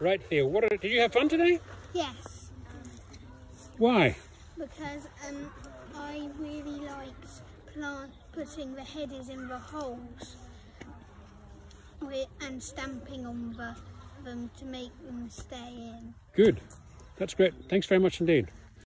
right there. What did you have fun today? Yes, Why? because um, I really liked plant putting the headers in the holes and stamping on the, them to make them stay in. Good. That's great. Thanks very much indeed.